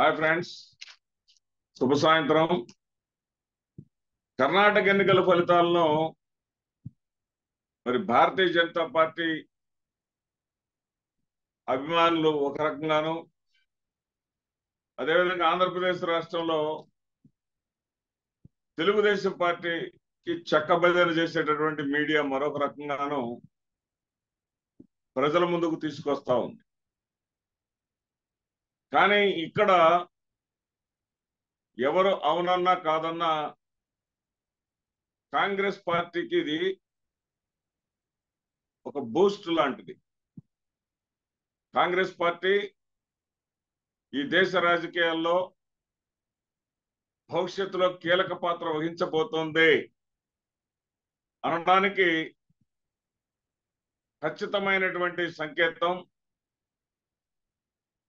Hi friends. శుభ సాయంత్రం. కర్ణాటక ఎన్నికల ఫలితాలను మరి భారతీయ జనతా పార్టీ అభిమానులు ఒక రకంగాను అదేవిధంగా ఆంధ్రప్రదేశ్ రాష్ట్రంలో తెలుగుదేశం పార్టీకి చక్కబదిలీ చేసేటటువంటి మీడియా మరొక రకంగాను ప్రజల ముందుకు తీసుకొస్తా ఉంది. కానీ ఇక్కడ ఎవరు అవునన్నా కాదన్నా కాంగ్రెస్ పార్టీకి ఇది ఒక బూస్ట్ లాంటిది. కాంగ్రెస్ పార్టీ ఈ దేశ రాజకీయాల్లో భవిష్యత్తులో కీలక పాత్ర వహించబోతోంది అనడానికి ఖచ్చితమైనటువంటి సంకేతం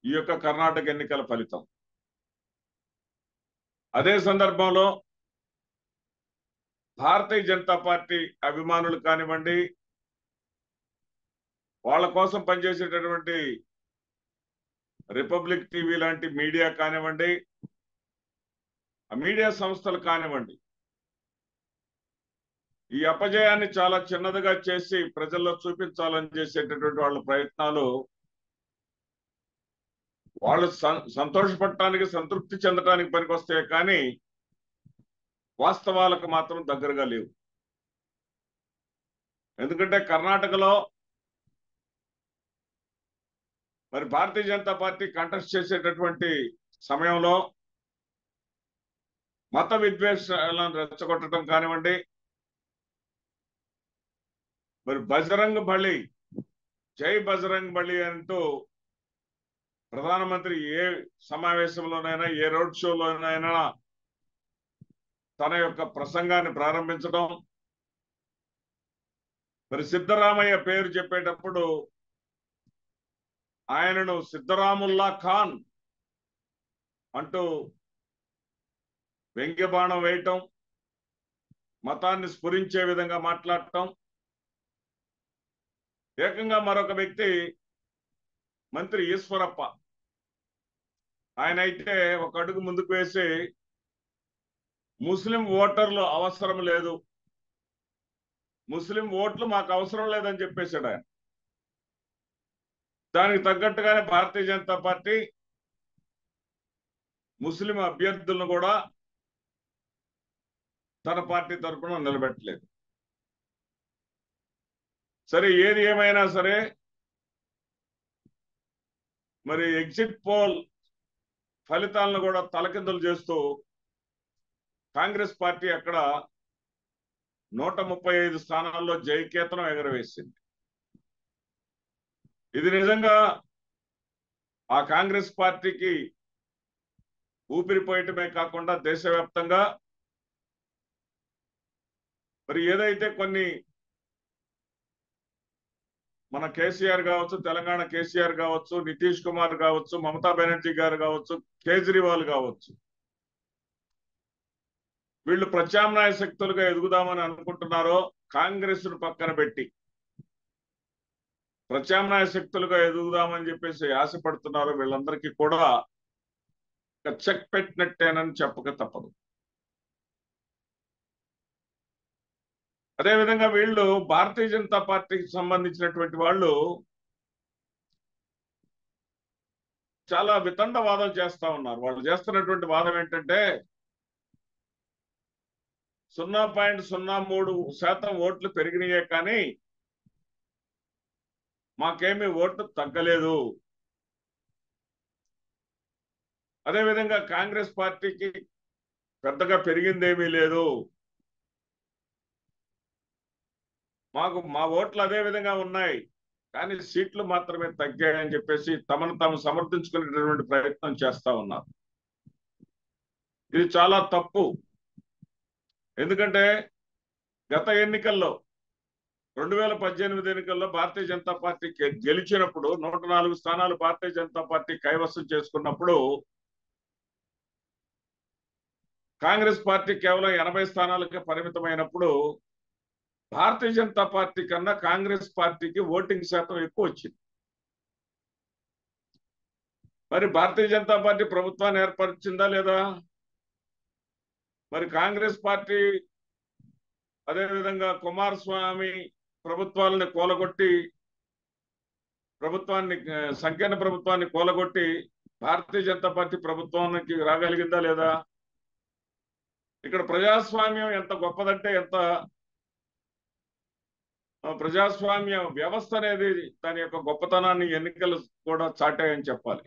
ఈ యొక్క కర్ణాటక ఎన్నికల ఫలితం. అదే సందర్భంలో భారతీయ జనతా పార్టీ అభిమానులు కానివ్వండి వాళ్ళ కోసం పనిచేసేటటువంటి రిపబ్లిక్ టీవీ లాంటి మీడియా కానివ్వండి మీడియా సంస్థలు కానివ్వండి ఈ అపజయాన్ని చాలా చిన్నదిగా చేసి ప్రజల్లో చూపించాలని చేసేటటువంటి వాళ్ళ ప్రయత్నాలు వాళ్ళు సంతోషపడటానికి సంతృప్తి చెందటానికి పనికొస్తాయి కానీ వాస్తవాలకు మాత్రం దగ్గరగా లేవు. ఎందుకంటే కర్ణాటకలో మరి భారతీయ జనతా పార్టీ కంటెస్ట్ చేసేటటువంటి సమయంలో మత విద్వేషాలను రెచ్చగొట్టడం కానివ్వండి మరి బజరంగ్ బలి జై బజరంగ్ బలి అంటూ ప్రధానమంత్రి ఏ సమావేశంలోనైనా ఏ రోడ్ షోలోనైనా తన యొక్క ప్రసంగాన్ని ప్రారంభించడం. మరి సిద్ధరామయ్య పేరు చెప్పేటప్పుడు ఆయనను సిద్ధరాముల్లా ఖాన్ అంటూ వ్యంగ్యబాణం వేయటం మతాన్ని స్ఫురించే విధంగా మాట్లాడటం. ఏకంగా మరొక వ్యక్తి మంత్రి ఈశ్వరప్ప. ఆయన అయితే ఒక అడుగు ముందుకు వేసి ముస్లిం ఓటర్లు అవసరం లేదు. ముస్లిం ఓట్లు మాకు అవసరం లేదని చెప్పేశాడు ఆయన. దానికి తగ్గట్టుగానే భారతీయ జనతా పార్టీ ముస్లిం అభ్యర్థులను కూడా తన పార్టీ తరఫున నిలబెట్టలేదు. సరే ఏది ఏమైనా సరే మరి ఎగ్జిట్ పోల్ ఫలితాలను కూడా తలకిందులు చేస్తూ కాంగ్రెస్ పార్టీ అక్కడ నూట ముప్పై ఐదు స్థానాల్లో జయకేతనం ఎగరవేసింది. ఇది నిజంగా ఆ కాంగ్రెస్ పార్టీకి ఊపిరిపోయటమే కాకుండా దేశవ్యాప్తంగా మరి ఏదైతే కొన్ని మన కేసీఆర్ కావచ్చు తెలంగాణ కేసీఆర్ కావచ్చు నితీష్ కుమార్ కావచ్చు మమతా బెనర్జీ గారు కావచ్చు కేజ్రీవాల్ కావచ్చు. వీళ్ళు ప్రత్యామ్నాయ శక్తులుగా ఎదుగుదామని అనుకుంటున్నారో కాంగ్రెస్ను పక్కన పెట్టి. ప్రత్యామ్నాయ శక్తులుగా ఎదుగుదామని చెప్పేసి ఆశపడుతున్నారు వీళ్ళందరికీ కూడా చెక్ పెట్టినట్టేనని చెప్పక తప్పదు. అదేవిధంగా వీళ్ళు భారతీయ జనతా పార్టీకి సంబంధించినటువంటి వాళ్ళు చాలా వితండ వాదం చేస్తా ఉన్నారు. వాళ్ళు చేస్తున్నటువంటి వాదం ఏంటంటే సున్నా పాయింట్ సున్నా మూడు శాతం ఓట్లు పెరిగినాయే కానీ మాకేమీ ఓట్లు తగ్గలేదు. అదేవిధంగా కాంగ్రెస్ పార్టీకి పెద్దగా పెరిగిందేమీ లేదు. మాకు మా ఓట్లు అదే విధంగా ఉన్నాయి. కానీ సీట్లు మాత్రమే తగ్గాయని చెప్పేసి తమను తాము సమర్థించుకునేటటువంటి ప్రయత్నం చేస్తా ఉన్నారు. ఇది చాలా తప్పు. ఎందుకంటే గత ఎన్నికల్లో రెండు వేల పద్దెనిమిది ఎన్నికల్లో భారతీయ జనతా పార్టీ గెలిచినప్పుడు నూట నాలుగు స్థానాలు భారతీయ జనతా పార్టీ కైవసం చేసుకున్నప్పుడు కాంగ్రెస్ పార్టీ కేవలం ఎనభై స్థానాలకే పరిమితమైనప్పుడు భారతీయ జనతా పార్టీ కన్నా కాంగ్రెస్ పార్టీకి ఓటింగ్ శాతం ఎక్కువ వచ్చింది. మరి భారతీయ జనతా పార్టీ ప్రభుత్వాన్ని ఏర్పరిచిందా లేదా? మరి కాంగ్రెస్ పార్టీ అదేవిధంగా కుమారస్వామి ప్రభుత్వాలని కూలగొట్టి ప్రభుత్వాన్ని సంకీర్ణ ప్రభుత్వాన్ని కూలగొట్టి భారతీయ జనతా పార్టీ ప్రభుత్వానికి రాగలిగిందా లేదా? ఇక్కడ ప్రజాస్వామ్యం ఎంత గొప్పదంటే ఎంత ప్రజాస్వామ్య వ్యవస్థ అనేది దాని యొక్క గొప్పతనాన్ని ఎన్నికలు కూడా చాటాయని చెప్పాలి.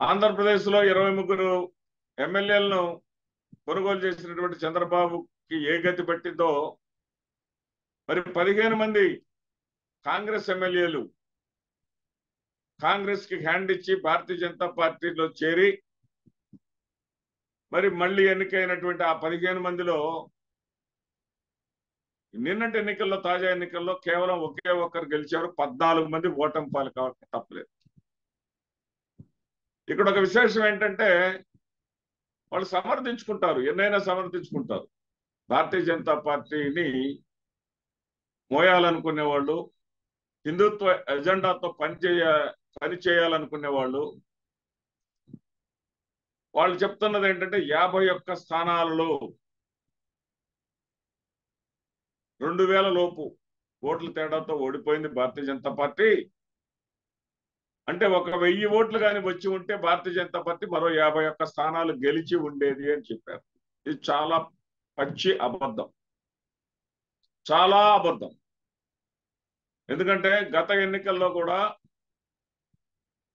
ఆంధ్రప్రదేశ్లో ఇరవై ముగ్గురు ఎమ్మెల్యేలను కొనుగోలు చేసినటువంటి చంద్రబాబుకి ఏ గతి పట్టిందో మరి పదిహేను మంది కాంగ్రెస్ ఎమ్మెల్యేలు కాంగ్రెస్కి హ్యాండ్ ఇచ్చి భారతీయ జనతా పార్టీలో చేరి మరి మళ్ళీ ఎన్నికైనటువంటి ఆ పదిహేను మందిలో నిన్నటి ఎన్నికల్లో తాజా ఎన్నికల్లో కేవలం ఒకే ఒక్కరు గెలిచారు. పద్నాలుగు మంది ఓటమి పాలు కావడం తప్పలేదు. ఇక్కడ ఒక విశేషం ఏంటంటే వాళ్ళు సమర్థించుకుంటారు. ఎన్నైనా సమర్థించుకుంటారు. భారతీయ జనతా పార్టీని మోయాలనుకునే వాళ్ళు హిందుత్వ ఎజెండాతో పనిచేయ పని చేయాలనుకునే వాళ్ళు వాళ్ళు చెప్తున్నది ఏంటంటే యాభై ఒక్క స్థానాలలో రెండు వేల లోపు ఓట్ల తేడాతో ఓడిపోయింది భారతీయ జనతా పార్టీ. అంటే ఒక వెయ్యి ఓట్లు కానీ వచ్చి ఉంటే భారతీయ జనతా పార్టీ మరో యాభై ఒక్క స్థానాలు గెలిచి ఉండేది అని చెప్పారు. ఇది చాలా పచ్చి అబద్ధం. చాలా అబద్ధం. ఎందుకంటే గత ఎన్నికల్లో కూడా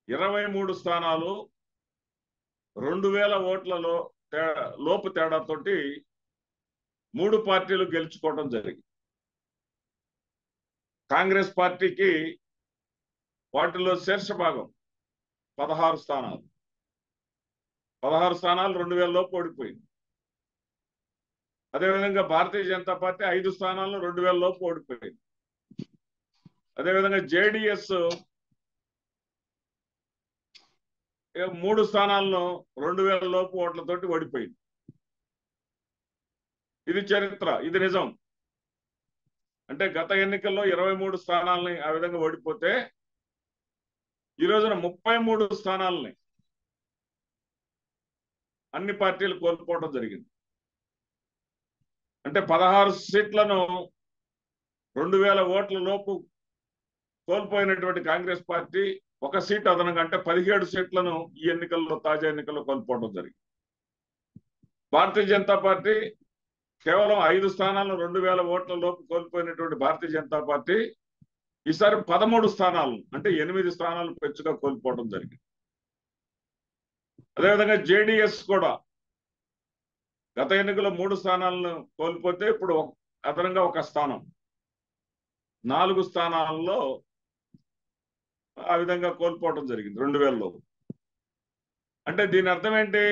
ఇరవై మూడు స్థానాలు రెండు వేల ఓట్లలో తేడా లోపు తేడాతోటి మూడు పార్టీలు గెలుచుకోవడం జరిగింది. కాంగ్రెస్ పార్టీకి వాటిలో శీర్ష భాగం పదహారు స్థానాలు. పదహారు స్థానాలు రెండు వేల లోపు ఓడిపోయింది. అదేవిధంగా భారతీయ జనతా పార్టీ ఐదు స్థానాలను రెండు వేల లోపు ఓడిపోయింది. అదేవిధంగా జేడిఎస్ మూడు స్థానాలను రెండు వేల లోపు ఓట్లతోటి ఓడిపోయింది. ఇది చరిత్ర ఇది నిజం. అంటే గత ఎన్నికల్లో ఇరవై మూడు స్థానాలని ఆ విధంగా ఓడిపోతే ఈ రోజున ముప్పై మూడు స్థానాలని అన్ని పార్టీలు కోల్పోవడం జరిగింది. అంటే పదహారు సీట్లను రెండు వేల ఓట్ల లోపు కోల్పోయినటువంటి కాంగ్రెస్ పార్టీ ఒక సీట్ అదనంగా అంటే పదిహేడు సీట్లను ఈ ఎన్నికల్లో తాజా ఎన్నికల్లో కోల్పోవడం జరిగింది. భారతీయ జనతా పార్టీ కేవలం ఐదు స్థానాలను రెండు వేల ఓట్ల లోపు కోల్పోయినటువంటి భారతీయ జనతా పార్టీ ఈసారి పదమూడు స్థానాలను అంటే ఎనిమిది స్థానాలు పెంచుగా కోల్పోవడం జరిగింది. అదేవిధంగా జేడిఎస్ కూడా గత ఎన్నికలో మూడు స్థానాలను కోల్పోతే ఇప్పుడు అదనంగా ఒక స్థానం. నాలుగు స్థానాల్లో ఆ విధంగా కోల్పోవడం జరిగింది రెండు వేలలో అంటే దీని అర్థం ఏంటి?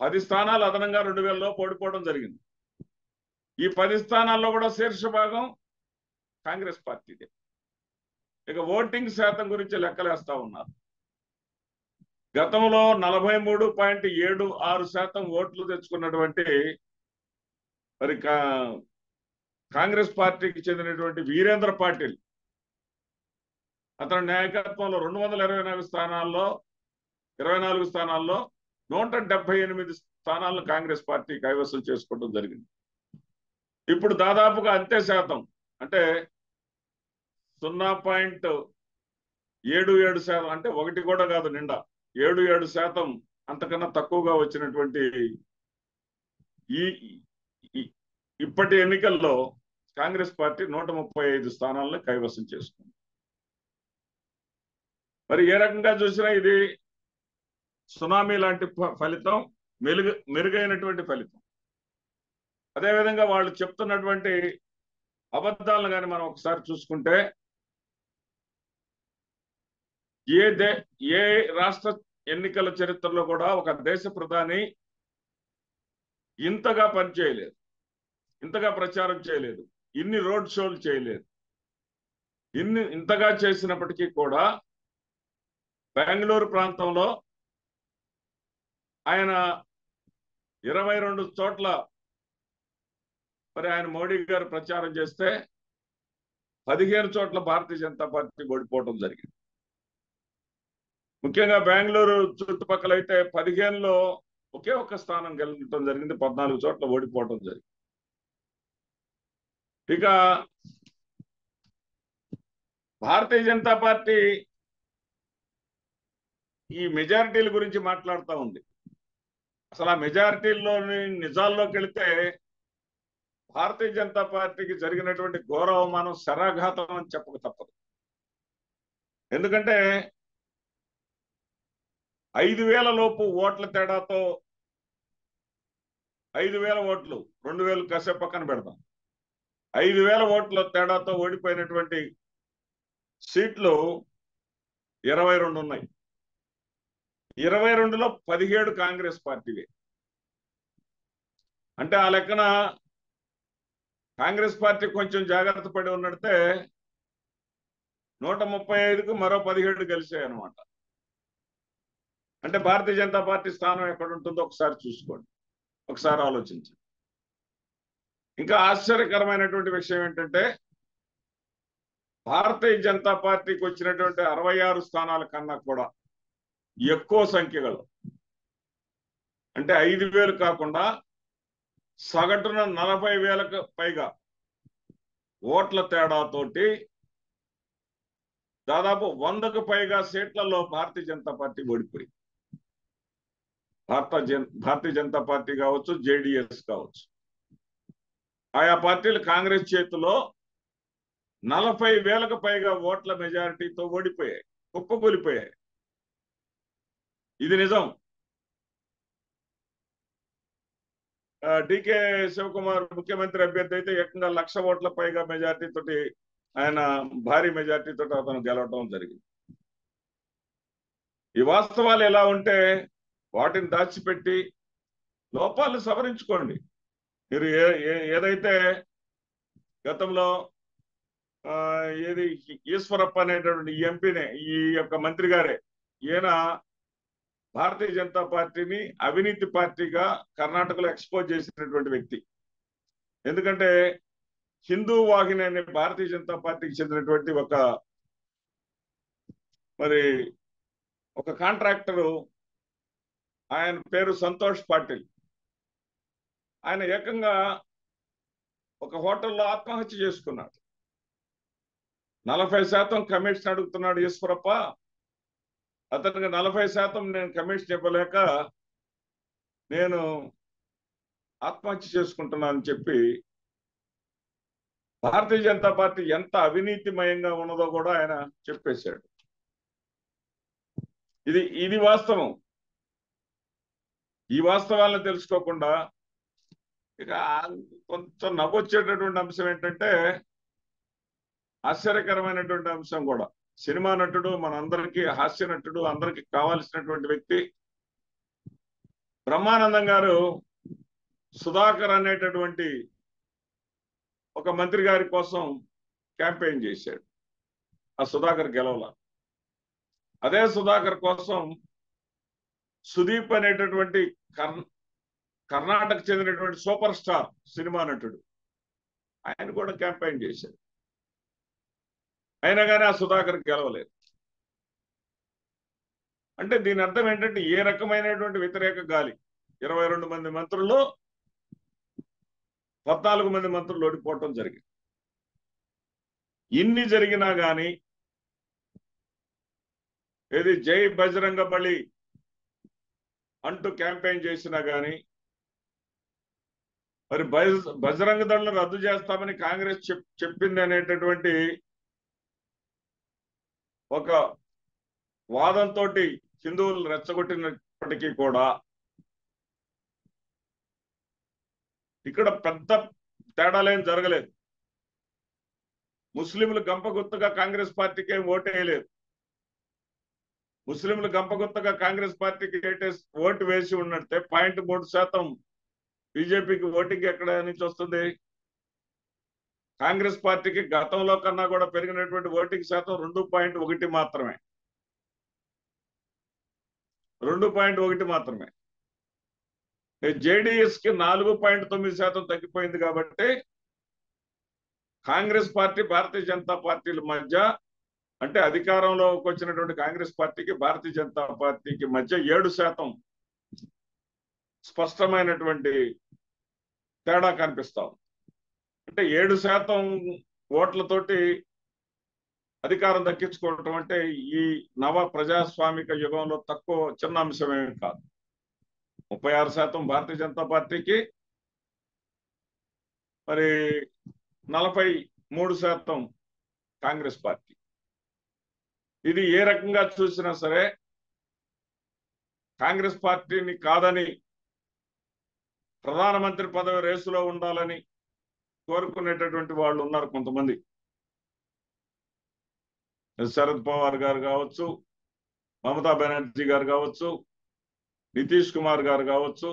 పది స్థానాలు అదనంగా రెండు వేలలో ఓడిపోవడం జరిగింది. ఈ పది స్థానాల్లో కూడా శీర్ష భాగం కాంగ్రెస్ పార్టీదే. ఇక ఓటింగ్ శాతం గురించి లెక్కలేస్తా ఉన్నారు. గతంలో నలభై మూడు పాయింట్ ఏడు ఆరు శాతం ఓట్లు తెచ్చుకున్నటువంటి మరి కా- కాంగ్రెస్ పార్టీకి చెందినటువంటి వీరేంద్ర పాటిల్ అతని నాయకత్వంలో రెండు వందల ఇరవై నాలుగు స్థానాల్లో ఇరవై నాలుగు స్థానాల్లో నూట డెబ్బై ఎనిమిది స్థానాలను కాంగ్రెస్ పార్టీ కైవసం చేసుకోవడం జరిగింది. ఇప్పుడు దాదాపుగా అంతే శాతం అంటే సున్నా పాయింట్ ఏడు ఏడు శాతం అంటే ఒకటి కూడా కాదు నిండా ఏడు ఏడు శాతం అంతకన్నా తక్కువగా వచ్చినటువంటి ఈ ఇప్పటి ఎన్నికల్లో కాంగ్రెస్ పార్టీ నూట ముప్పై ఐదు స్థానాలను కైవసం చేసుకుంది. మరి ఏ రకంగా చూసినా ఇది సునామీ లాంటి ఫ- ఫలితం మెరుగు మెరుగైనటువంటి ఫలితం. అదేవిధంగా వాళ్ళు చెప్తున్నటువంటి అబద్ధాలను కానీ మనం ఒకసారి చూసుకుంటే ఏ దే ఏ రాష్ట్ర ఎన్నికల చరిత్రలో కూడా ఒక దేశ ప్రధాని ఇంతగా పనిచేయలేదు ఇంతగా ప్రచారం చేయలేదు. ఇన్ని రోడ్ షోలు చేయలేదు. ఇన్ని ఇంతగా చేసినప్పటికీ కూడా బెంగళూరు ప్రాంతంలో ఆయన ఇరవై రెండు చోట్ల మరి ఆయన మోడీ గారు ప్రచారం చేస్తే పదిహేను చోట్ల భారతీయ జనతా పార్టీ ఓడిపోవడం జరిగింది. ముఖ్యంగా బెంగళూరు చుట్టుపక్కల అయితే పదిహేనులో ఒకే ఒక్క స్థానం గెలవటం జరిగింది పద్నాలుగు చోట్ల ఓడిపోవడం జరిగింది. ఇక భారతీయ జనతా పార్టీ ఈ మెజారిటీల గురించి మాట్లాడుతూ ఉంది. అసలు ఆ మెజారిటీల్లోని నిజాల్లోకి వెళితే భారతీయ జనతా పార్టీకి జరిగినటువంటి గౌరవమానం శరాఘాతం అని చెప్పక తప్పదు. ఎందుకంటే ఐదు వేల లోపు ఓట్ల తేడాతో ఐదు వేల ఓట్లు రెండు వేలు కాసేపు పక్కన పెడతాం ఐదు వేల ఓట్ల తేడాతో ఓడిపోయినటువంటి సీట్లు ఇరవై రెండు ఉన్నాయి. ఇరవై రెండులో పదిహేడు కాంగ్రెస్ పార్టీవే అంటే ఆ లెక్కన కాంగ్రెస్ పార్టీ కొంచెం జాగ్రత్త పడి ఉన్నడితే నూట ముప్పై ఐదుకు మరో పదిహేడు గెలిచాయి అనమాట అంటే భారతీయ జనతా పార్టీ స్థానం ఎక్కడ ఉంటుందో ఒకసారి చూసుకోండి. ఒకసారి ఆలోచించండి. ఇంకా ఆశ్చర్యకరమైనటువంటి విషయం ఏంటంటే భారతీయ జనతా పార్టీకి వచ్చినటువంటి అరవై ఆరు స్థానాల కన్నా కూడా ఎక్కువ సంఖ్యలో అంటే ఐదు వేలు కాకుండా సగటున నలభై వేలకు పైగా ఓట్ల తేడాతోటి దాదాపు వందకు పైగా సీట్లలో భారతీయ జనతా పార్టీ ఓడిపోయింది. భారత జన భారతీయ జనతా పార్టీ కావచ్చు జేడిఎస్ కావచ్చు. ఆయా పార్టీలు కాంగ్రెస్ చేతిలో నలభై వేలకు పైగా ఓట్ల మెజారిటీతో ఓడిపోయాయి కుప్పకూలిపోయాయి. ఇది నిజం. డికే శివకుమార్ ముఖ్యమంత్రి అభ్యర్థి అయితే ఏకంగా లక్ష ఓట్ల పైగా మెజార్టీ తోటి ఆయన భారీ మెజార్టీ తోటి అతను గెలవటం జరిగింది. ఈ వాస్తవాలు ఎలా ఉంటే వాటిని దాచిపెట్టి లోపాలు సవరించుకోండి. మీరు ఏదైతే గతంలో ఏది ఈశ్వరప్ప అనేటటువంటి ఈ ఎంపీనే ఈ యొక్క మంత్రి గారే ఈయన భారతీయ జనతా పార్టీని అవినీతి పార్టీగా కర్ణాటకలో ఎక్స్పోజ్ చేసినటువంటి వ్యక్తి. ఎందుకంటే హిందూ వాహిని అనే భారతీయ జనతా పార్టీకి చెందినటువంటి ఒక మరి ఒక కాంట్రాక్టరు ఆయన పేరు సంతోష్ పాటిల్. ఆయన ఏకంగా ఒక హోటల్లో ఆత్మహత్య చేసుకున్నాడు. నలభై శాతం కమిషన్ అడుగుతున్నాడు ఈశ్వరప్ప అతనికి నలభై శాతం నేను కమిషన్ ఇవ్వలేక నేను ఆత్మహత్య చేసుకుంటున్నానని చెప్పి భారతీయ జనతా పార్టీ ఎంత అవినీతిమయంగా ఉన్నదో కూడా ఆయన చెప్పేశాడు. ఇది ఇది వాస్తవం. ఈ వాస్తవాలను తెలుసుకోకుండా ఇక కొంచెం నవ్వొచ్చేటటువంటి అంశం ఏంటంటే ఆశ్చర్యకరమైనటువంటి అంశం కూడా. సినిమా నటుడు మనందరికీ హాస్య నటుడు అందరికి కావాల్సినటువంటి వ్యక్తి బ్రహ్మానందం గారు సుధాకర్ అనేటటువంటి ఒక మంత్రి గారి కోసం క్యాంపెయిన్ చేశాడు. ఆ సుధాకర్ గెలవల. అదే సుధాకర్ కోసం సుదీప్ అనేటటువంటి కర్ కర్ణాటక చెందినటువంటి సూపర్ స్టార్ సినిమా నటుడు ఆయన కూడా క్యాంపెయిన్ చేశాడు. అయినా కానీ ఆ సుధాకర్ గెలవలేదు. అంటే దీని అర్థం ఏంటంటే ఏ రకమైనటువంటి వ్యతిరేక గాలి? ఇరవై రెండు మంది మంత్రుల్లో పద్నాలుగు మంది మంత్రులు ఓడిపోవటం జరిగింది. ఇన్ని జరిగినా గాని ఏది జై బజరంగ బలి అంటూ క్యాంపెయిన్ చేసినా గాని మరి బజరంగ దళను రద్దు చేస్తామని కాంగ్రెస్ చెప్పింది అనేటటువంటి ఒక వాదంతో హిందువులు రెచ్చగొట్టినప్పటికీ కూడా ఇక్కడ పెద్ద తేడాలేం జరగలేదు. ముస్లింలు గంపగుత్తగా కాంగ్రెస్ పార్టీకి ఏం ఓటేయలేదు ముస్లింలు గంపగుత్తగా కాంగ్రెస్ పార్టీకి ఓటు వేసి ఉన్నట్టే పాయింట్ మూడు శాతం బీజేపీకి ఓటింగ్ ఎక్కడ నుంచి వస్తుంది? కాంగ్రెస్ పార్టీకి గతంలో కన్నా కూడా పెరిగినటువంటి ఓటింగ్ శాతం రెండు పాయింట్ ఒకటి మాత్రమే. రెండు పాయింట్ ఒకటి మాత్రమే. జేడిఎస్కి నాలుగు పాయింట్ తొమ్మిది శాతం తగ్గిపోయింది కాబట్టి కాంగ్రెస్ పార్టీ భారతీయ జనతా పార్టీల మధ్య అంటే అధికారంలోకి వచ్చినటువంటి కాంగ్రెస్ పార్టీకి భారతీయ జనతా పార్టీకి మధ్య ఏడు శాతం స్పష్టమైనటువంటి తేడా కనిపిస్తా ఉంది. అంటే ఏడు శాతం ఓట్లతోటి అధికారం దక్కించుకోవటం అంటే ఈ నవ ప్రజాస్వామిక యుగంలో తక్కువ చిన్న అంశమేమి కాదు. ముప్పై ఆరు శాతం భారతీయ జనతా పార్టీకి మరి నలభై మూడు శాతం కాంగ్రెస్ పార్టీ. ఇది ఏ రకంగా చూసినా సరే కాంగ్రెస్ పార్టీని కాదని ప్రధానమంత్రి పదవి రేసులో ఉండాలని కోరుకునేటటువంటి వాళ్ళు ఉన్నారు కొంతమంది. శరద్ పవార్ గారు కావచ్చు మమతా బెనర్జీ గారు కావచ్చు నితీష్ కుమార్ గారు కావచ్చు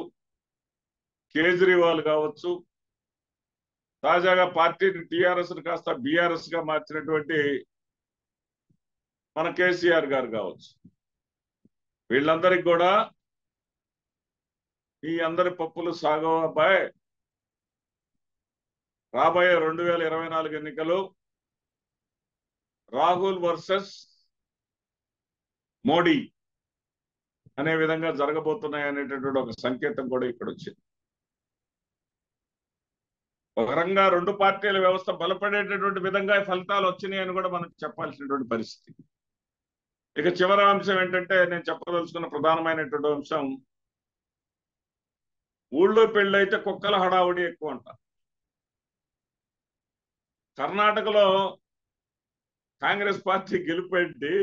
కేజ్రీవాల్ కావచ్చు తాజాగా పార్టీని టిఆర్ఎస్ కాస్త బిఆర్ఎస్గా మార్చినటువంటి మన కేసీఆర్ గారు కావచ్చు. వీళ్ళందరికి కూడా ఈ అందరి పప్పులు సాగబాయ్ రాబోయే రెండు వేల ఇరవై నాలుగు ఎన్నికలు రాహుల్ వర్సెస్ మోడీ అనే విధంగా జరగబోతున్నాయి అనేటటువంటి ఒక సంకేతం కూడా ఇక్కడ వచ్చింది. ఒక రంగా రెండు పార్టీల వ్యవస్థ బలపడేటటువంటి విధంగా ఫలితాలు వచ్చినాయి అని కూడా మనకు చెప్పాల్సినటువంటి పరిస్థితి. ఇక చివరి అంశం ఏంటంటే నేను చెప్పదలుచుకున్న ప్రధానమైనటువంటి అంశం ఊళ్ళో పెళ్ళైతే కుక్కల హడావుడి ఎక్కువ అంట కర్ణాటకలో కాంగ్రెస్ పార్టీ గెలుపెట్టి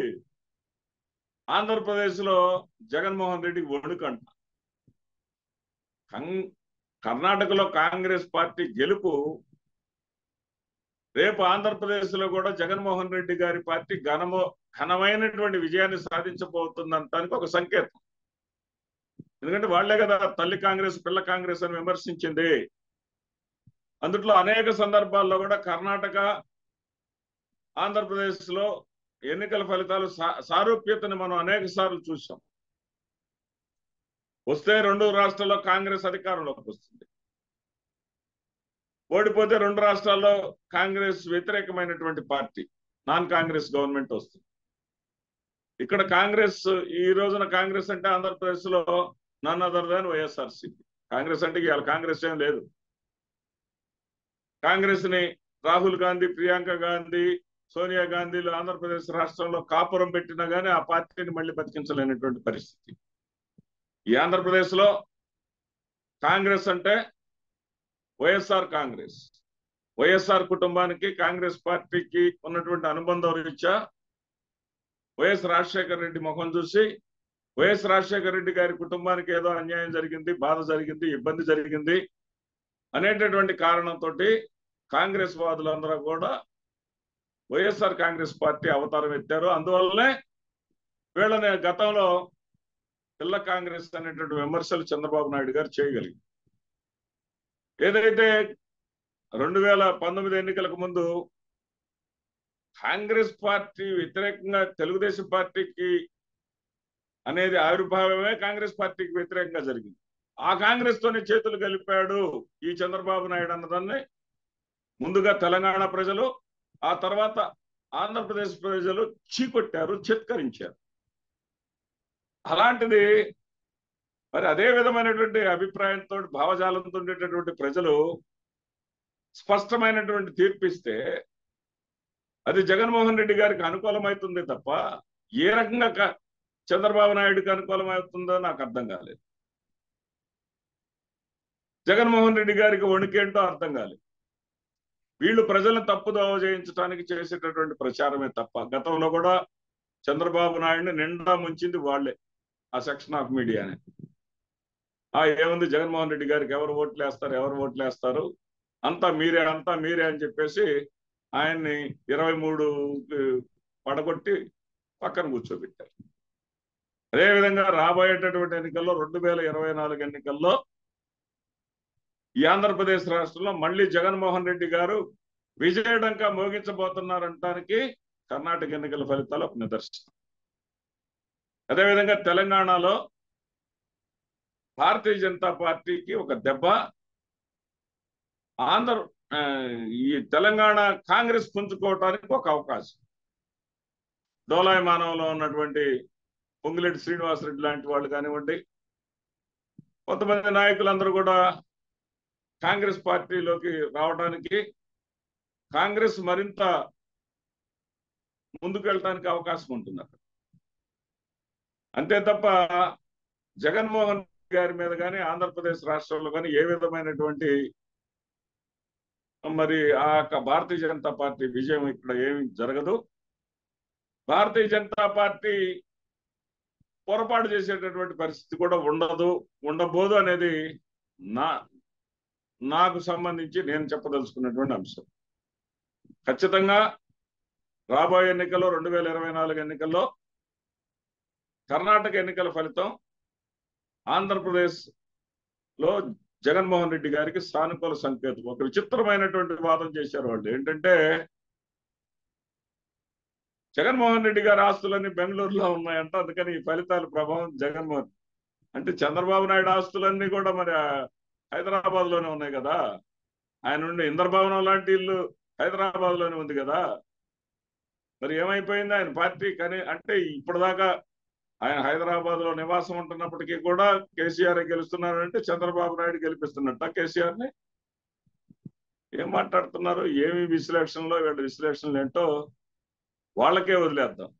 ఆంధ్రప్రదేశ్లో జగన్మోహన్ రెడ్డి వణుకంట. కర్ణాటకలో కాంగ్రెస్ పార్టీ గెలుపు రేపు ఆంధ్రప్రదేశ్లో కూడా జగన్మోహన్ రెడ్డి గారి పార్టీ ఘనమో ఘనమైనటువంటి విజయాన్ని సాధించబోతుందంటానికి ఒక సంకేతం. ఎందుకంటే వాళ్ళే కదా తల్లి కాంగ్రెస్ పిల్ల కాంగ్రెస్ అని విమర్శించింది. అందుట్లో అనేక సందర్భాల్లో కూడా కర్ణాటక ఆంధ్రప్రదేశ్లో ఎన్నికల ఫలితాలు సారూప్యతను మనం అనేక సార్లు చూసాం వస్తే రెండు రాష్ట్రాల్లో కాంగ్రెస్ అధికారంలోకి వస్తుంది. ఓడిపోతే రెండు రాష్ట్రాల్లో కాంగ్రెస్ వ్యతిరేకమైనటువంటి పార్టీ నాన్ కాంగ్రెస్ గవర్నమెంట్ వస్తుంది. ఇక్కడ కాంగ్రెస్ ఈ రోజున కాంగ్రెస్ అంటే ఆంధ్రప్రదేశ్లో none other than YSRCP. Congress అంటే ఇవాళ కాంగ్రెస్ ఏం లేదు. కాంగ్రెస్ని రాహుల్ గాంధీ ప్రియాంక గాంధీ సోనియా గాంధీలు ఆంధ్రప్రదేశ్ రాష్ట్రంలో కాపురం పెట్టినా గానీ ఆ పార్టీని మళ్ళీ బతికించలేనటువంటి పరిస్థితి. ఈ ఆంధ్రప్రదేశ్లో కాంగ్రెస్ అంటే వైఎస్ఆర్ కాంగ్రెస్. వైఎస్ఆర్ కుటుంబానికి కాంగ్రెస్ పార్టీకి ఉన్నటువంటి అనుబంధం రీత్యా వైఎస్ రాజశేఖర రెడ్డి ముఖం చూసి వైఎస్ రాజశేఖర రెడ్డి గారి కుటుంబానికి ఏదో అన్యాయం జరిగింది బాధ జరిగింది ఇబ్బంది జరిగింది అనేటటువంటి కారణంతో కాంగ్రెస్ వాదులందరూ కూడా వైఎస్ఆర్ కాంగ్రెస్ పార్టీ అవతారం ఎత్తారు. అందువల్లనే వీళ్ళని గతంలో పిల్ల కాంగ్రెస్ అనేటువంటి విమర్శలు చంద్రబాబు నాయుడు గారు చేయగలిగి ఏదైతే రెండు వేల పంతొమ్మిది ఎన్నికలకు ముందు కాంగ్రెస్ పార్టీ వ్యతిరేకంగా తెలుగుదేశం పార్టీకి అనేది ఆవిర్భావమే కాంగ్రెస్ పార్టీకి వ్యతిరేకంగా జరిగింది. ఆ కాంగ్రెస్ తోనే చేతులు కలిపాడు ఈ చంద్రబాబు నాయుడు అన్నదాన్ని. ముందుగా తెలంగాణ ప్రజలు ఆ తర్వాత ఆంధ్రప్రదేశ్ ప్రజలు చీకొట్టారు చిత్కరించారు. అలాంటిది మరి అదే విధమైనటువంటి అభిప్రాయంతో భావజాలంతో ఉండేటటువంటి ప్రజలు స్పష్టమైనటువంటి తీర్పిస్తే అది జగన్మోహన్ రెడ్డి గారికి అనుకూలమవుతుంది తప్ప ఏ రకంగా చంద్రబాబు నాయుడుకి అనుకూలమవుతుందో నాకు అర్థం కాలేదు. జగన్మోహన్ రెడ్డి గారికి వణికేంటో అర్థం కాలేదు. వీళ్ళు ప్రజలను తప్పుదోవ చేయించడానికి చేసేటటువంటి ప్రచారమే తప్ప గతంలో కూడా చంద్రబాబు నాయుడిని నిండా ముంచింది వాళ్ళే ఆ సెక్షన్ ఆఫ్ మీడియానే. ఆ ఏముంది జగన్మోహన్ రెడ్డి గారికి ఎవరు ఓట్లు వేస్తారు ఎవరు ఓట్లు వేస్తారు అంతా మీరే అంతా మీరే అని చెప్పేసి ఆయన్ని ఇరవై మూడు పడగొట్టి పక్కన కూర్చోబెట్టారు. అదేవిధంగా రాబోయేటటువంటి ఎన్నికల్లో రెండు వేల ఇరవై నాలుగు ఎన్నికల్లో ఈ ఆంధ్రప్రదేశ్ రాష్ట్రంలో మళ్ళీ జగన్మోహన్ రెడ్డి గారు విజయడంక మోగించబోతున్నారంటానికి కర్ణాటక ఎన్నికల ఫలితాలు ఒక నిదర్శనం. అదేవిధంగా తెలంగాణలో భారతీయ జనతా పార్టీకి ఒక దెబ్బ ఆంధ్ర ఈ తెలంగాణ కాంగ్రెస్ పుంజుకోవటానికి ఒక అవకాశం. డోలాయమానంలో ఉన్నటువంటి పొంగులేటి శ్రీనివాసరెడ్డి లాంటి వాళ్ళు కానివ్వండి కొంతమంది నాయకులందరూ కూడా కాంగ్రెస్ పార్టీలోకి రావడానికి కాంగ్రెస్ మరింత ముందుకెళ్ళటానికి అవకాశం ఉంటుంది అక్కడ అంతే తప్ప జగన్మోహన్ గారి మీద కానీ ఆంధ్రప్రదేశ్ రాష్ట్రంలో కానీ ఏ విధమైనటువంటి మరి ఆ యొక్క భారతీయ జనతా పార్టీ విజయం ఇక్కడ ఏమి జరగదు. భారతీయ జనతా పార్టీ పొరపాటు చేసేటటువంటి పరిస్థితి కూడా ఉండదు. ఉండబోదు అనేది నా నాకు సంబంధించి నేను చెప్పదలుచుకున్నటువంటి అంశం. ఖచ్చితంగా రాబోయే ఎన్నికల్లో రెండు వేల ఇరవై నాలుగు ఎన్నికల్లో కర్ణాటక ఎన్నికల ఫలితం ఆంధ్రప్రదేశ్లో జగన్మోహన్ రెడ్డి గారికి సానుకూల సంకేతం. ఒక విచిత్రమైనటువంటి వాదం చేశారు వాళ్ళు. ఏంటంటే జగన్మోహన్ రెడ్డి గారి ఆస్తులన్నీ బెంగళూరులో ఉన్నాయంట. అందుకని ఈ ఫలితాల ప్రభావం జగన్మోహన్ అంటే చంద్రబాబు నాయుడు ఆస్తులన్నీ కూడా మరి హైదరాబాద్లోనే ఉన్నాయి కదా? ఆయన నుండి ఇంద్రభవనం లాంటి ఇల్లు హైదరాబాద్లోనే ఉంది కదా? మరి ఏమైపోయింది? ఆయన పార్టీ కానీ అంటే ఇప్పటిదాకా ఆయన హైదరాబాద్లో నివాసం ఉంటున్నప్పటికీ కూడా కేసీఆర్ గెలుస్తున్నారంటే చంద్రబాబు నాయుడు గెలిపిస్తున్నట్ట కేసీఆర్ని ఏం మాట్లాడుతున్నారు? ఏమి విశ్లేషణలో వీళ్ళ విశ్లేషణలు ఏంటో వాళ్ళకే వదిలేద్దాం.